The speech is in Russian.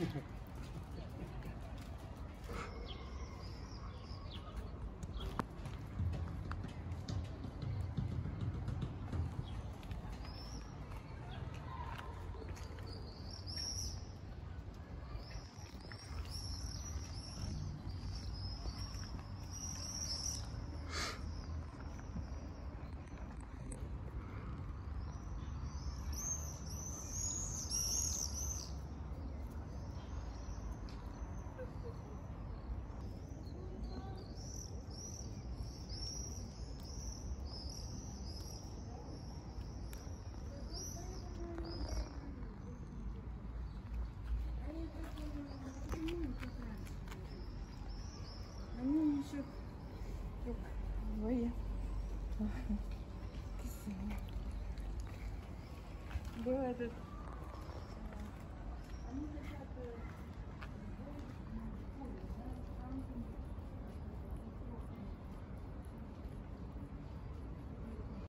Thank you. Был этот